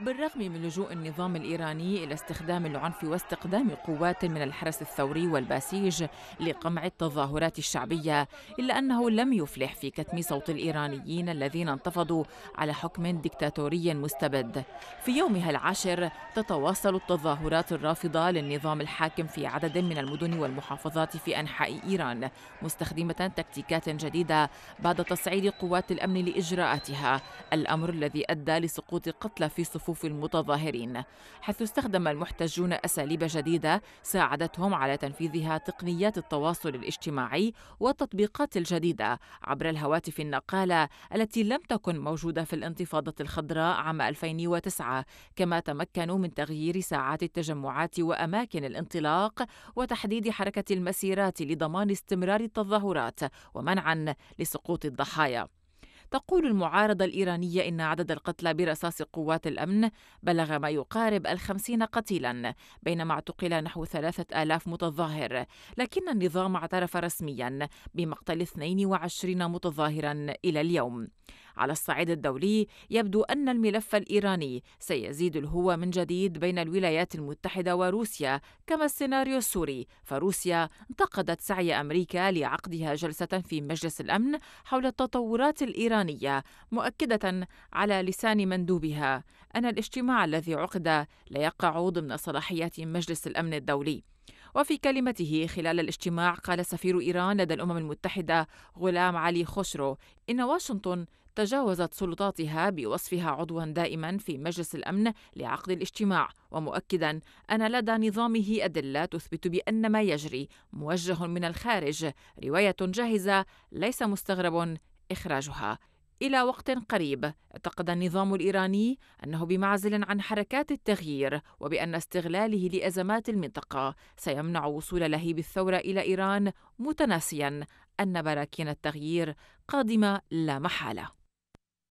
بالرغم من لجوء النظام الإيراني إلى استخدام العنف واستخدام قوات من الحرس الثوري والباسيج لقمع التظاهرات الشعبية إلا أنه لم يفلح في كتم صوت الإيرانيين الذين انتفضوا على حكم ديكتاتوري مستبد. في يومها العاشر تتواصل التظاهرات الرافضة للنظام الحاكم في عدد من المدن والمحافظات في أنحاء إيران مستخدمة تكتيكات جديدة بعد تصعيد قوات الأمن لإجراءاتها. الأمر الذي أدى لسقوط قتلى في صفوف صفوف المتظاهرين. حيث استخدم المحتجون أساليب جديدة ساعدتهم على تنفيذها تقنيات التواصل الاجتماعي والتطبيقات الجديدة. عبر الهواتف النقالة التي لم تكن موجودة في الانتفاضة الخضراء عام 2009 كما تمكنوا من تغيير ساعات التجمعات وأماكن الانطلاق وتحديد حركة المسيرات لضمان استمرار التظاهرات ومنعا لسقوط الضحايا. تقول المعارضة الإيرانية إن عدد القتلى برصاص قوات الأمن بلغ ما يقارب الخمسين قتيلا بينما اعتقل نحو ثلاثة آلاف متظاهر. لكن النظام اعترف رسميا بمقتل 22 متظاهرا إلى اليوم. على الصعيد الدولي يبدو أن الملف الإيراني سيزيد الهوة من جديد بين الولايات المتحدة وروسيا كما السيناريو السوري. فروسيا انتقدت سعي أمريكا لعقدها جلسة في مجلس الأمن حول التطورات الإيرانية مؤكدة على لسان مندوبها. أن الاجتماع الذي عقد لا يقع ضمن صلاحيات مجلس الأمن الدولي. وفي كلمته خلال الاجتماع قال سفير إيران لدى الأمم المتحدة غلام علي خشرو إن واشنطن تجاوزت سلطاتها بوصفها عضوا دائما في مجلس الأمن لعقد الاجتماع ومؤكدا أن لدى نظامه أدلة تثبت بأن ما يجري موجه من الخارج رواية جاهزة ليس مستغرب إخراجها. إلى وقت قريب. اعتقد النظام الإيراني أنه بمعزل عن حركات التغيير وبأن استغلاله لأزمات المنطقة. سيمنع وصول لهيب الثورة إلى إيران متناسيا أن براكين التغيير قادمة لا محالة.